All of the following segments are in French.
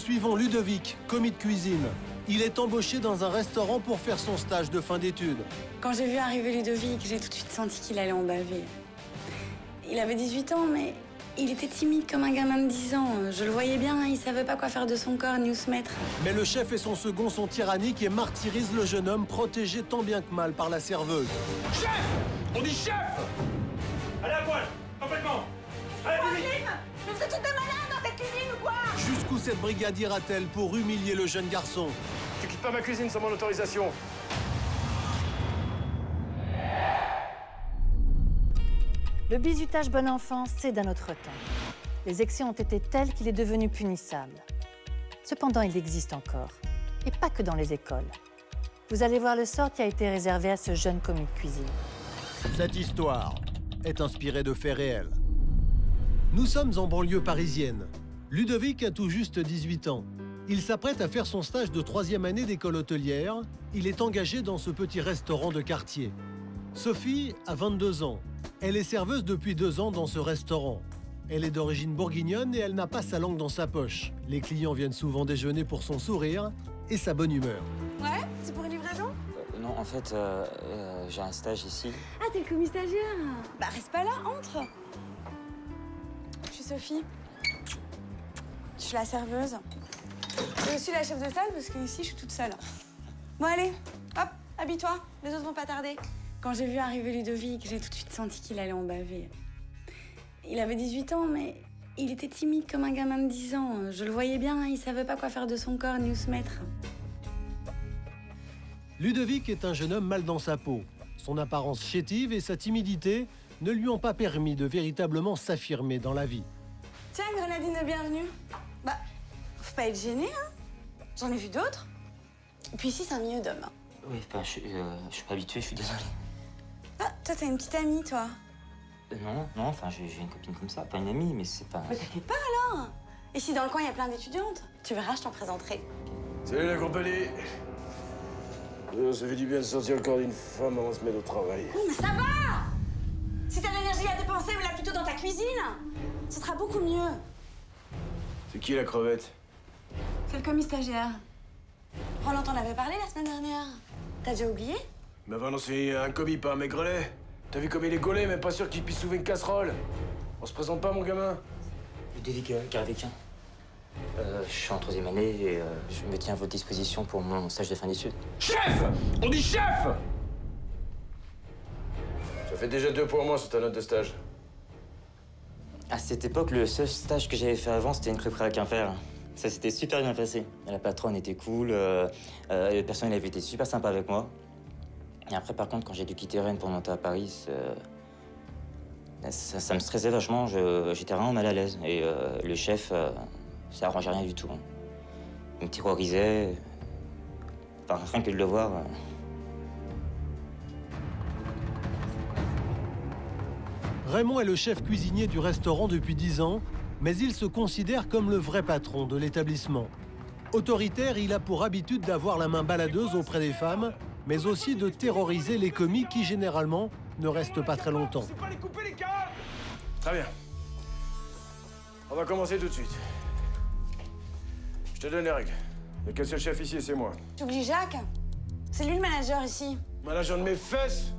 nous suivons Ludovic, commis de cuisine. Il est embauché dans un restaurant pour faire son stage de fin d'études. Quand j'ai vu arriver Ludovic, j'ai tout de suite senti qu'il allait en baver. Il avait 18 ans, mais il était timide comme un gamin de 10 ans. Je le voyais bien, il savait pas quoi faire de son corps ni où se mettre. Mais le chef et son second sont tyranniques et martyrisent le jeune homme, protégé tant bien que mal par la serveuse. Chef On dit chef cette brigade ira-t-elle pour humilier le jeune garçon? Tu quittes pas ma cuisine sans mon autorisation. Le bizutage bon enfant, c'est d'un autre temps. Les excès ont été tels qu'il est devenu punissable. Cependant, il existe encore, et pas que dans les écoles. Vous allez voir le sort qui a été réservé à ce jeune commis de cuisine. Cette histoire est inspirée de faits réels. Nous sommes en banlieue parisienne. Ludovic a tout juste 18 ans. Il s'apprête à faire son stage de troisième année d'école hôtelière. Il est engagé dans ce petit restaurant de quartier. Sophie a 22 ans. Elle est serveuse depuis deux ans dans ce restaurant. Elle est d'origine bourguignonne et elle n'a pas sa langue dans sa poche. Les clients viennent souvent déjeuner pour son sourire et sa bonne humeur. Ouais C'est pour une livraison? Euh, non, en fait, euh, euh, j'ai un stage ici. Ah, t'es le commis stagiaire? Bah, reste pas là, entre Je suis Sophie. Je suis la serveuse. Et aussi la chef de salle parce que ici, je suis toute seule. Bon, allez, hop, habille-toi. Les autres vont pas tarder. Quand j'ai vu arriver Ludovic, j'ai tout de suite senti qu'il allait en baver. Il avait 18 ans, mais il était timide comme un gamin de 10 ans. Je le voyais bien, il savait pas quoi faire de son corps ni où se mettre. Ludovic est un jeune homme mal dans sa peau. Son apparence chétive et sa timidité ne lui ont pas permis de véritablement s'affirmer dans la vie. Tiens, grenadine bienvenue. Bah, faut pas être gêné, hein. J'en ai vu d'autres. Et puis ici, c'est un milieu d'hommes. hein. Oui, enfin, je, suis- euh, je suis pas habitué, je suis désolé. Ah, toi, t'as une petite amie, toi. Euh, non, non, enfin, j'ai une copine comme ça. Pas une amie, mais c'est pas... Mais t'inquiète pas, alors. Ici, dans le coin, il y a plein d'étudiantes. Tu verras, je t'en présenterai. Salut la compagnie Euh, Ça fait du bien de sortir le corps d'une femme avant de se mettre au travail. Oh, mais ça va Si t'as l'énergie à dépenser, mets-la plutôt dans ta cuisine Ce sera beaucoup mieux. C'est qui la crevette? C'est le commis stagiaire. Roland t'en avait parlé la semaine dernière. T'as déjà oublié? Mais avant, non, c'est un commis, pas un maigrelet. T'as vu comme il est gaulé, même pas sûr qu'il puisse soulever une casserole. On se présente pas, mon gamin Ludovic euh, Carvecchien. Euh, je suis en troisième année et euh, je me tiens à votre disposition pour mon stage de fin d'études. Chef On dit chef Ça fait déjà deux points en moins sur ta note de stage. À cette époque, le seul stage que j'avais fait avant, c'était une crêperie à Quimper. Ça s'était super bien passé. La patronne était cool, euh, euh, le personnel avait été super sympa avec moi. Et après, par contre, quand j'ai dû quitter Rennes pour monter à Paris, ça, ça- ça me stressait vachement. J'étais vraiment mal à l'aise. Et euh, le chef, euh, ça arrangeait rien du tout. hein. Il me terrorisait. Enfin, rien que de le voir. Raymond est le chef cuisinier du restaurant depuis 10 ans, mais il se considère comme le vrai patron de l'établissement. Autoritaire, il a pour habitude d'avoir la main baladeuse auprès des femmes, mais aussi de terroriser les commis qui, généralement, ne restent pas très longtemps. C'est pas les couper les Très bien. On va commencer tout de suite. Je te donne les règles. Le seul chef ici, c'est moi. T'oublies Jacques C'est lui le manager ici. Manager de mes fesses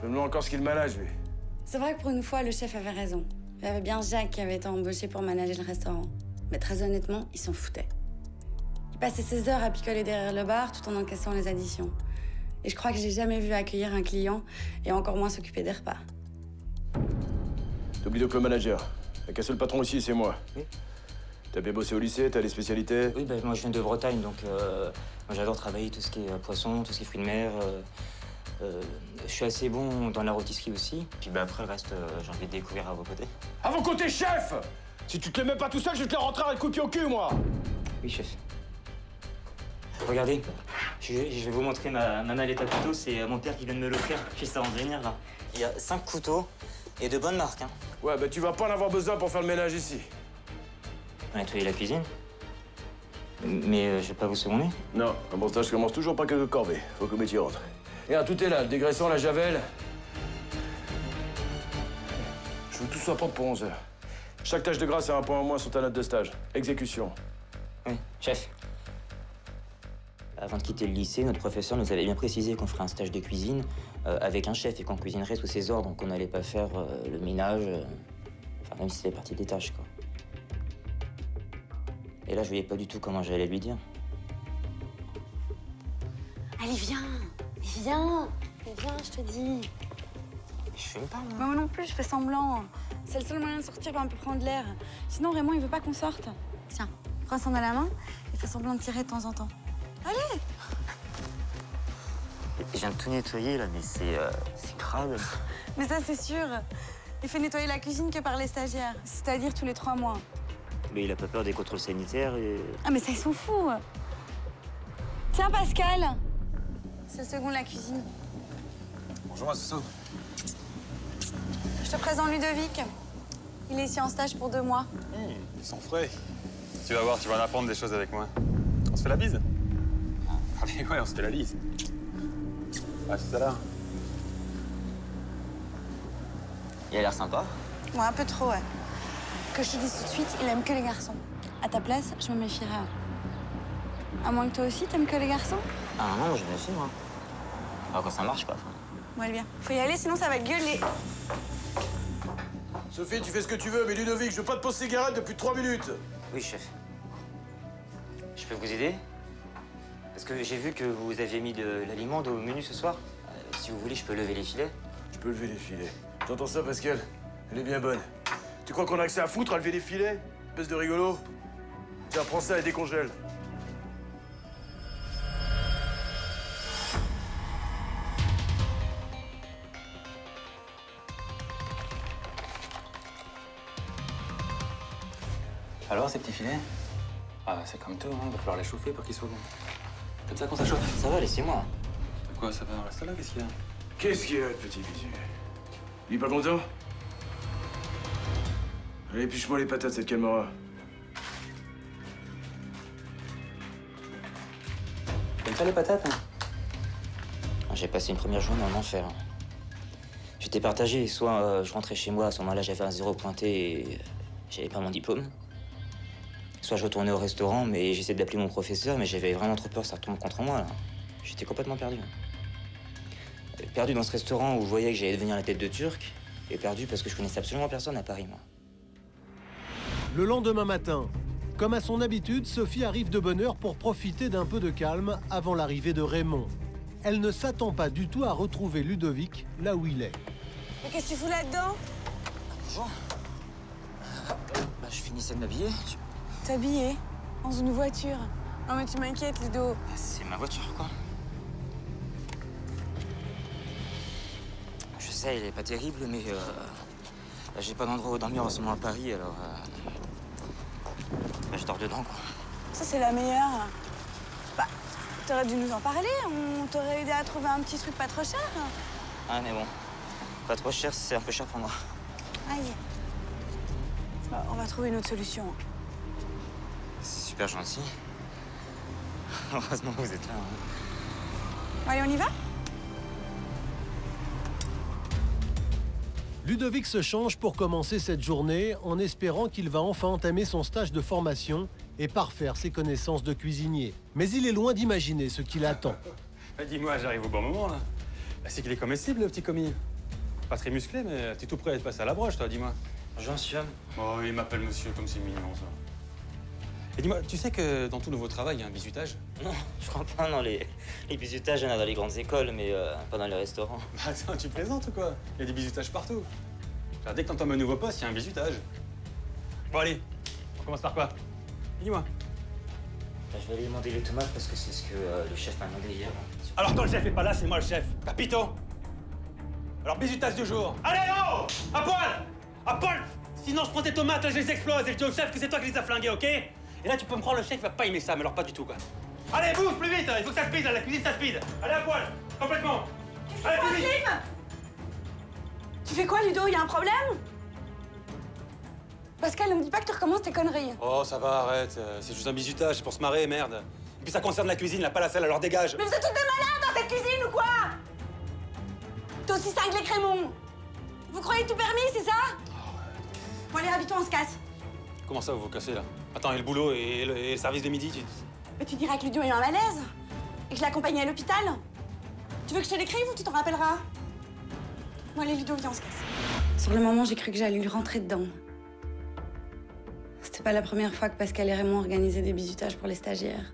Je me demande encore ce qu'il manage, lui. C'est vrai que pour une fois, le chef avait raison. Il y avait bien Jacques qui avait été embauché pour manager le restaurant. Mais très honnêtement, il s'en foutait. Il passait ses heures à picoler derrière le bar tout en encaissant les additions. Et je crois que j'ai jamais vu accueillir un client et encore moins s'occuper des repas. T'oublies donc le manager. Il qu'un seul patron ici, c'est moi. Oui. T'as bien bossé au lycée, t'as des spécialités Oui, ben, moi je viens de Bretagne, donc euh, moi j'adore travailler tout ce qui est euh, poisson, tout ce qui est fruits de mer. euh, euh, je suis assez bon dans la rôtisserie aussi. Puis ben, après, le reste, euh, j'ai envie de découvrir à vos côtés. À vos côtés, chef Si tu te les mets pas tout seul, je vais te les rentrer à coup de pied au cul, moi Oui, chef. Regardez, je, je vais vous montrer ma, ma mallette à couteaux. C'est euh, mon père qui vient de me l'offrir juste avant de venir, là. Il y a cinq couteaux et de bonnes marques, hein. Ouais, bah tu vas pas en avoir besoin pour faire le ménage ici. Nettoyer la cuisine. Mais euh, je vais pas vous seconder. Non, un bon stage commence toujours par quelques corvées. Faut que le métier rentre. Regarde, tout est là, le dégraissant, la javel. Je veux que tout soit propre pour 11 heures. Chaque tâche de grâce a un point en moins sur ta note de stage. Exécution. Oui, chef. Avant de quitter le lycée, notre professeur nous avait bien précisé qu'on ferait un stage de cuisine euh, avec un chef et qu'on cuisinerait sous ses ordres, qu'on n'allait pas faire euh, le ménage. euh, enfin, même si c'était partie des tâches, quoi. Et là, je voyais pas du tout comment j'allais lui dire. Allez, viens Viens Viens, je te dis. Je fume pas, moi. Mais moi non plus, je fais semblant. C'est le seul moyen de sortir pour un peu prendre l'air. Sinon, Raymond, il veut pas qu'on sorte. Tiens, prends ça dans la main et fais semblant de tirer de temps en temps. Allez Je viens de tout nettoyer, là, mais c'est euh, c'est crade. Mais ça, c'est sûr. Il fait nettoyer la cuisine que par les stagiaires, c'est-à-dire tous les trois mois. Mais il a pas peur des contrôles sanitaires et... Ah, mais ça, ils sont fous. Tiens, Pascal. C'est le second de la cuisine. Bonjour, Assou. Je te présente Ludovic. Il est ici en stage pour deux mois. Ils sont frais. Tu vas voir, tu vas en apprendre des choses avec moi. On se fait la bise Allez, ouais, on se fait la bise. À tout à l'heure. Il a l'air sympa. Ouais, un peu trop, ouais. Que je te dise tout de suite, il aime que les garçons. À ta place, je me méfierais. À moins que toi aussi, t'aimes que les garçons Ah non, je me suis, moi. Alors quand ça marche, quoi. enfin. Bon, allez, bien. Faut y aller, sinon ça va gueuler. Sophie, tu fais ce que tu veux, mais Ludovic, je veux pas de pause cigarette depuis trois minutes. Oui, chef. Je peux vous aider? Parce que j'ai vu que vous aviez mis de l'aliment au menu ce soir. Euh, si vous voulez, je peux lever les filets. Je peux lever les filets. T'entends ça, Pascal? Elle est bien bonne. Tu crois qu'on a accès à foutre à lever les filets? Espèce de rigolo Tiens, prends ça et décongèle. Alors, ces petits filets Ah, c'est comme tout, hein. Va falloir les chauffer pour qu'ils soient bons. Comme ça qu'on s'achauffe. Ça va, laissez-moi. Quoi, ça va Reste là, qu'est-ce qu'il y a Qu'est-ce qu'il y a, le petit bisu Il est pas content Allez, épluche-moi les patates, cette caméra. T'aimes ça les patates hein J'ai passé une première journée en enfer. J'étais partagé. Soit euh, je rentrais chez moi, à ce moment-là, j'avais un zéro pointé et j'avais pas mon diplôme. Soit je retournais au restaurant, mais j'essayais d'appeler mon professeur, mais j'avais vraiment trop peur que ça retombe contre moi. J'étais complètement perdu. Euh, Perdu dans ce restaurant où je voyais que j'allais devenir la tête de Turc, et perdu parce que je connaissais absolument personne à Paris, moi. Le lendemain matin, comme à son habitude, Sophie arrive de bonne heure pour profiter d'un peu de calme avant l'arrivée de Raymond. Elle ne s'attend pas du tout à retrouver Ludovic là où il est. Mais qu'est-ce que tu fous là-dedans? Bonjour. Bah, je finissais de m'habiller. Je- T'habiller Dans une voiture Non, mais tu m'inquiètes, Ludo. Bah, C'est ma voiture, quoi. Je sais, elle est pas terrible, mais euh, bah, j'ai pas d'endroit où dormir en ce moment à Paris, alors euh, bah, je dors dedans, quoi. Ça, c'est la meilleure. Bah, t'aurais dû nous en parler. On t'aurait aidé à trouver un petit truc pas trop cher. Ah, mais bon, pas trop cher, c'est un peu cher pour moi. Aïe. Bah, on va trouver une autre solution. C'est super gentil. Heureusement que vous êtes là. hein. Allez, on y va? Ludovic se change pour commencer cette journée en espérant qu'il va enfin entamer son stage de formation et parfaire ses connaissances de cuisinier. Mais il est loin d'imaginer ce qui l'attend. Bah, Dis-moi, j'arrive au bon moment, là. Bah, c'est qu'il est comestible, le petit commis. Pas très musclé, mais t'es tout prêt à te passer à la broche, toi, dis-moi. Bonjour, monsieur. Oh, il m'appelle monsieur, comme c'est mignon, ça. Et dis-moi, tu sais que dans tout nouveau travail, il y a un bisutage Non, je crois pas dans les, les bisutages, il y en a dans les grandes écoles, mais euh, pas dans les restaurants. Bah attends, tu plaisantes ou quoi? Il y a des bisutages partout. Alors, dès que t'entends un nouveau poste, il y a un bisutage. Bon, allez, on commence par quoi? Dis-moi. Bah, je vais aller demander les tomates parce que c'est ce que euh, le chef m'a demandé hier. Alors quand le chef est pas là, c'est moi le chef. Capito? Alors bisutage du jour. Allez, oh À poil À poil Sinon, je prends tes tomates, je les explose et je dis au chef que c'est toi qui les as flinguées, ok? Et là, tu peux me croire, le chef il va pas aimer ça, mais alors pas du tout, quoi. Allez, bouge, plus vite Il faut que ça speed, là, la cuisine, ça speed Allez, à poil Complètement Allez, plus vite Tu fais quoi, Ludo Y a un problème Pascal, ne me dis pas que tu recommences tes conneries. Oh, ça va, arrête. euh, C'est juste un bisutage, c'est pour se marrer, merde. Et puis ça concerne la cuisine, là, pas la salle, alors dégage Mais vous êtes tous des malades dans cette cuisine ou quoi T'es aussi cinglé que Raymond Vous croyez tout permis, c'est ça Bon, allez, habite-toi, on se casse. Comment ça, vous vous cassez là Attends, et le boulot et le, et le service de midi tu... Mais tu diras que Ludo a eu un malaise et que je l'ai accompagné à l'hôpital. Tu veux que je te l'écrive ou tu t'en rappelleras? Bon, allez, Ludo, viens, on se casse. Sur le moment, j'ai cru que j'allais lui rentrer dedans. C'était pas la première fois que Pascal et Raymond organisaient des bisutages pour les stagiaires.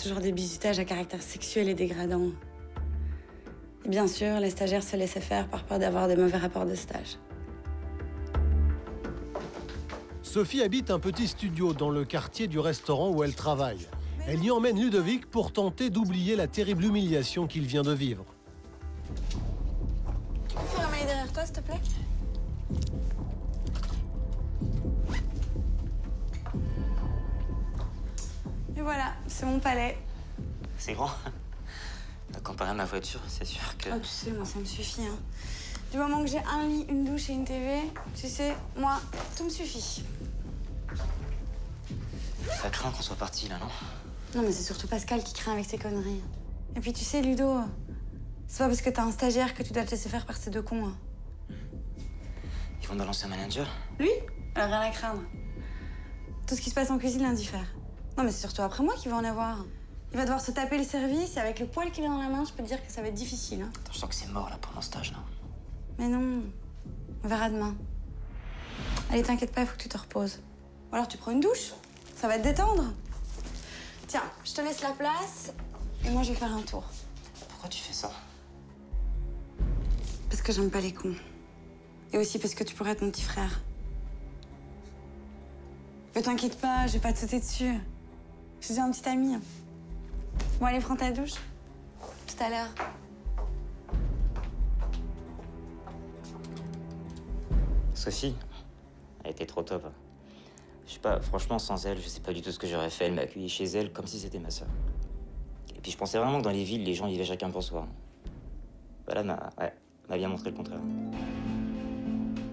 Toujours des bisutages à caractère sexuel et dégradant. Et bien sûr, les stagiaires se laissaient faire par peur d'avoir des mauvais rapports de stage. Sophie habite un petit studio dans le quartier du restaurant où elle travaille. Elle y emmène Ludovic pour tenter d'oublier la terrible humiliation qu'il vient de vivre. Tu peux derrière toi, s'il te plaît? Et voilà, c'est mon palais. C'est grand. Comparé à ma voiture, c'est sûr que. Oh, tu sais, moi, ça me suffit. Hein. Du moment que j'ai un lit, une douche et une TV, tu sais, moi, tout me suffit. Ça craint qu'on soit parti là, non? Non, mais c'est surtout Pascal qui craint avec ses conneries. Et puis, tu sais, Ludo, c'est pas parce que t'as un stagiaire que tu dois te laisser faire par ces deux cons. hein. Ils vont balancer un manager? Lui? Alors, rien à craindre. Tout ce qui se passe en cuisine l'indiffère. Non, mais c'est surtout après moi qu'il va en avoir. Il va devoir se taper le service et avec le poil qu'il a dans la main, je peux te dire que ça va être difficile. hein. Attends, je sens que c'est mort là pendant le stage, non? Mais non, on verra demain. Allez, t'inquiète pas, il faut que tu te reposes. Ou alors tu prends une douche, ça va te détendre. Tiens, je te laisse la place et moi je vais faire un tour. Pourquoi tu fais ça? Parce que j'aime pas les cons. Et aussi parce que tu pourrais être mon petit frère. Mais t'inquiète pas, je vais pas te sauter dessus. J'ai déjà un petit ami. Bon, allez, prends ta douche. Tout à l'heure. Sophie, elle était trop top. Je sais pas, franchement, sans elle, je sais pas du tout ce que j'aurais fait. Elle m'a accueilli chez elle comme si c'était ma sœur. Et puis je pensais vraiment que dans les villes, les gens vivaient chacun pour soi. Voilà, m'a ouais, m'a bien montré le contraire.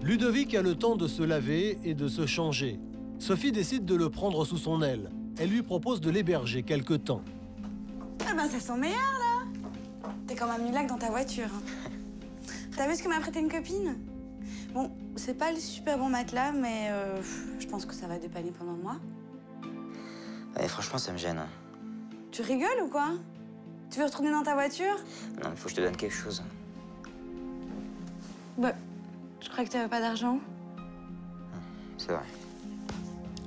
Ludovic a le temps de se laver et de se changer. Sophie décide de le prendre sous son aile. Elle lui propose de l'héberger quelque temps. Ben, ça sent meilleur, là. T'es comme un mulac dans ta voiture. T'as vu ce que m'a prêté une copine? Bon, c'est pas le super bon matelas, mais euh, je pense que ça va dépanner pendant le mois. Ouais, franchement, ça me gêne. hein. Tu rigoles ou quoi? Tu veux retourner dans ta voiture? Non, il faut que je te donne quelque chose. Bah, je crois que t'avais pas d'argent? C'est vrai.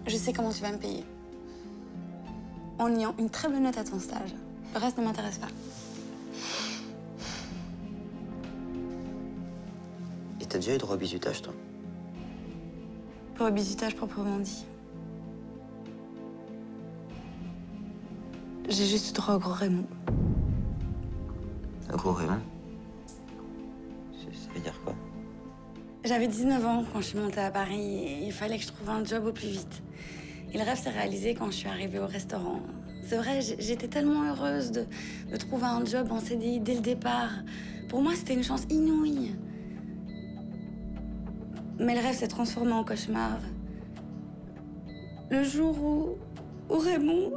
Je sais comment tu vas me payer. En liant une très bonne note à ton stage. Le reste ne m'intéresse pas. Et t'as déjà eu droit au bisutage, toi? Pour le bisutage proprement dit. J'ai juste eu droit au gros Raymond. Un gros Raymond? Ça ça veut dire quoi? J'avais 19 ans quand je suis montée à Paris et il fallait que je trouve un job au plus vite. Et le rêve s'est réalisé quand je suis arrivée au restaurant. C'est vrai, j'étais tellement heureuse de, trouver un job en CDI dès le départ. Pour moi, c'était une chance inouïe. Mais le rêve s'est transformé en cauchemar. Le jour où, où Raymond,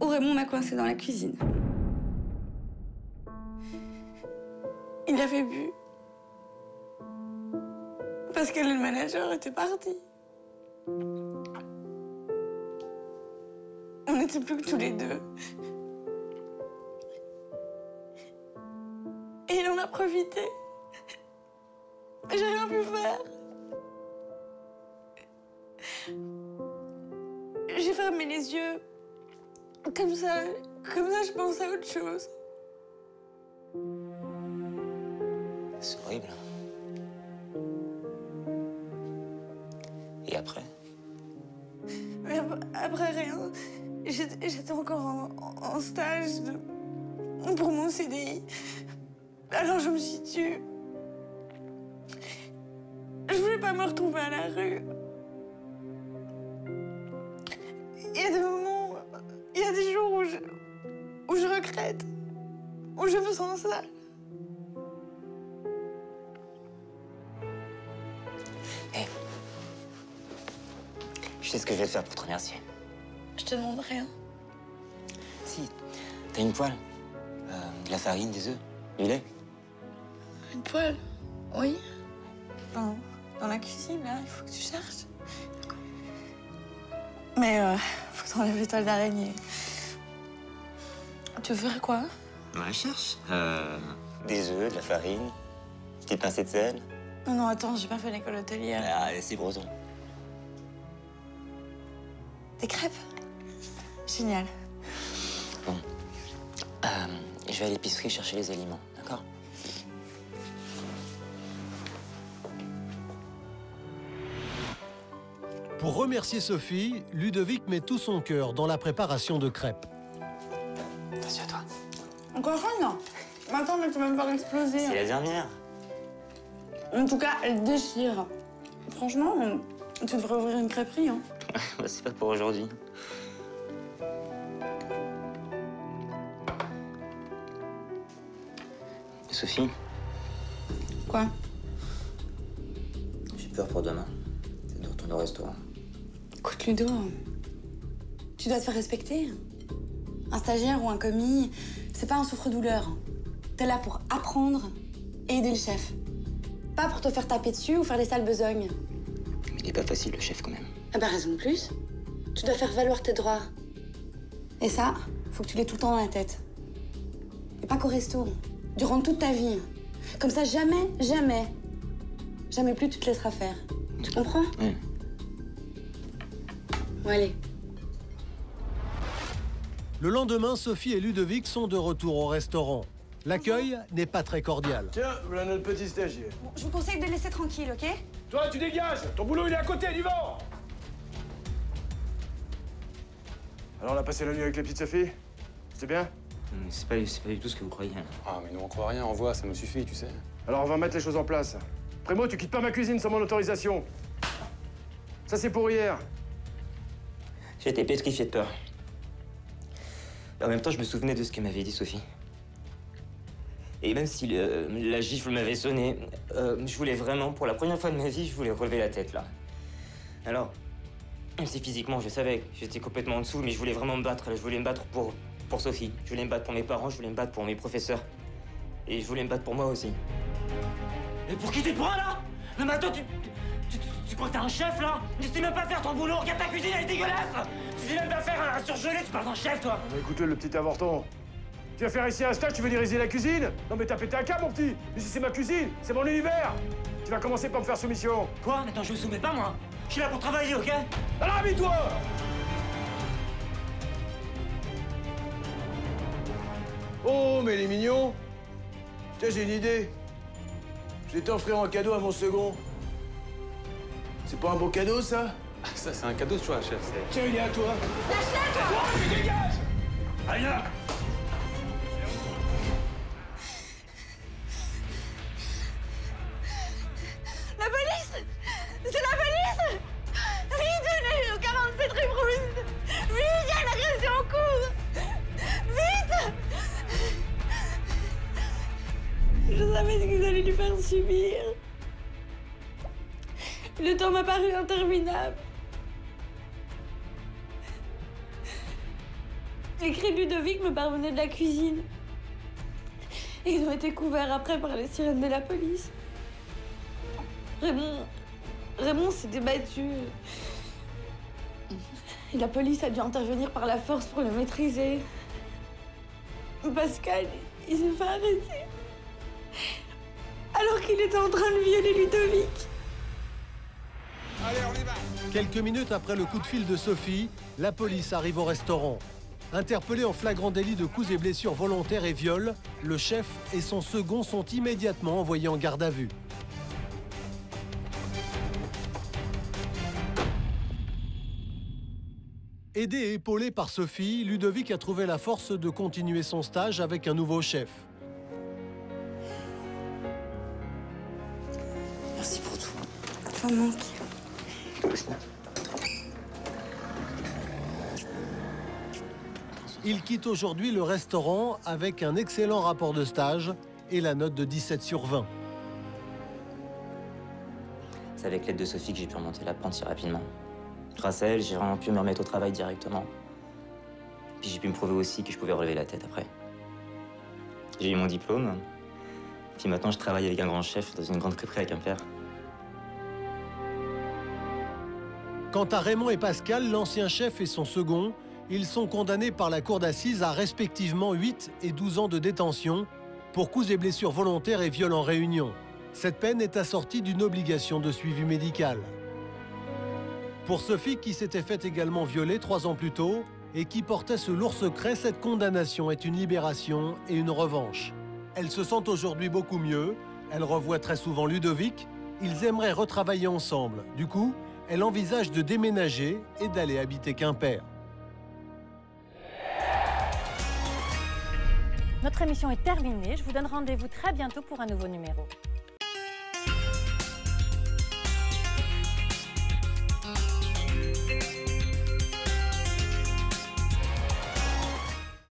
où Raymond m'a coincée dans la cuisine. Il avait bu. Parce que le manager était parti. N'était plus que tous les deux. Et il en a profité. J'ai rien pu faire. J'ai fermé les yeux. Comme ça, comme ça, je pense à autre chose. C'est horrible. Et après? Mais ap- après rien, j'étais encore en, stage pour mon CDI. Alors je me suis tue. Je voulais pas me retrouver à la rue. Il y a des moments, il y a des jours où je, où je regrette, où je me sens sale. Je sais ce que je vais faire pour te remercier. Je te demande rien. Si, t'as une poêle, euh, de la farine, des œufs, du lait. Une poêle? Oui. Non. Dans la cuisine, là, il faut que tu cherches. Mais euh, faut que t'enlèves les toiles d'araignée. Tu veux faire quoi? Ouais, cherche. Euh, des œufs, de la farine, petite pincée de sel. Non, non, attends, j'ai pas fait l'école hôtelière. Ah, c'est breton. Des crêpes? Génial. Euh, je vais à l'épicerie chercher les aliments, d'accord? Pour remercier Sophie, Ludovic met tout son cœur dans la préparation de crêpes. Attention à toi. Encore une non? Attends, mais tu vas me faire exploser. C'est la dernière. En tout cas, elle déchire. Franchement, tu devrais ouvrir une crêperie. Hein. Bah, c'est pas pour aujourd'hui. Sophie, Quoi? J'ai peur pour demain. C'est de retourner au restaurant. Écoute, Ludo, tu dois te faire respecter. Un stagiaire ou un commis, c'est pas un souffre-douleur. T'es là pour apprendre et aider le chef. Pas pour te faire taper dessus ou faire des sales besognes. Mais il est pas facile, le chef, quand même. Ah bah raison de plus. Tu dois faire valoir tes droits. Et ça, faut que tu l'aies tout le temps dans la tête. Et pas qu'au resto. Durant toute ta vie. Comme ça, jamais, jamais, jamais plus tu te laisseras faire. Tu comprends? Ouais. Bon, allez. Le lendemain, Sophie et Ludovic sont de retour au restaurant. L'accueil n'est pas très cordial. Tiens, voilà notre petit stagiaire. Je vous conseille de le laisser tranquille, ok? Toi, tu dégages Ton boulot, il est à côté, du vent Alors, on a passé la nuit avec la petite Sophie? C'était bien? C'est pas, du tout ce que vous croyez. hein. Ah, mais nous, on croit rien, on voit, ça nous suffit, tu sais. Alors, on va mettre les choses en place. Prémo, tu quittes pas ma cuisine sans mon autorisation. Ça, c'est pour hier. J'étais pétrifié de peur. Et en même temps, je me souvenais de ce que m'avait dit Sophie. Et même si le- la gifle m'avait sonné, euh, je voulais vraiment, pour la première fois de ma vie, je voulais relever la tête, là. Alors, même si physiquement, je savais que j'étais complètement en dessous, mais je voulais vraiment me battre. là. Je voulais me battre pour, pour Sophie. Je voulais me battre pour mes parents, je voulais me battre pour mes professeurs. Et je voulais me battre pour moi aussi. Et pour qui tu te prends, là? Le matin, tu... Tu, tu- tu crois que t'es un chef, là? Tu sais même pas faire ton boulot. Regarde ta cuisine, elle est dégueulasse! Tu sais même pas faire un surgelé, tu parles d'un chef, toi! Ah bah, Écoute-le, le petit avorton. Tu vas faire ici un stage, tu veux diriger la cuisine? Non, mais t'as pété un câble, mon petit. Ici, c'est ma cuisine, c'est mon univers. Tu vas commencer par me faire soumission. Quoi? Mais attends, je me soumets pas, moi. Je suis là pour travailler, ok? Alors, habille-toi Oh, mais il est mignon Tiens, j'ai une idée. Je vais t'offrir en cadeau à mon second. C'est pas un beau cadeau, ça Ça, c'est un cadeau, tu vois, chef. c'est- Tiens, il est à toi. Toi, tu dégages Allez là Le temps m'a paru interminable. Les cris de Ludovic me parvenaient de la cuisine. Ils ont été couverts après par les sirènes de la police. Raymond. Raymond s'est débattu. La police a dû intervenir par la force pour le maîtriser. Pascal, il s'est fait arrêter. Alors qu'il était en train de violer Ludovic. Quelques minutes après le coup de fil de Sophie, la police arrive au restaurant. Interpellé en flagrant délit de coups et blessures volontaires et viol, le chef et son second sont immédiatement envoyés en garde à vue. Aidé et épaulé par Sophie, Ludovic a trouvé la force de continuer son stage avec un nouveau chef. Il quitte aujourd'hui le restaurant avec un excellent rapport de stage et la note de 17 sur 20. C'est avec l'aide de Sophie que j'ai pu remonter la pente si rapidement. Grâce à elle, j'ai vraiment pu me remettre au travail directement. Puis j'ai pu me prouver aussi que je pouvais relever la tête après. J'ai eu mon diplôme. Puis maintenant, je travaille avec un grand chef dans une grande crêperie à Quimper. Quant à Raymond et Pascal, l'ancien chef et son second, ils sont condamnés par la cour d'assises à respectivement 8 et 12 ans de détention pour coups et blessures volontaires et viols en réunion. Cette peine est assortie d'une obligation de suivi médical. Pour Sophie, qui s'était fait également violer trois ans plus tôt et qui portait ce lourd secret, cette condamnation est une libération et une revanche. Elle se sent aujourd'hui beaucoup mieux, elle revoit très souvent Ludovic, ils aimeraient retravailler ensemble. Du coup, elle envisage de déménager et d'aller habiter Quimper. Notre émission est terminée. Je vous donne rendez-vous très bientôt pour un nouveau numéro.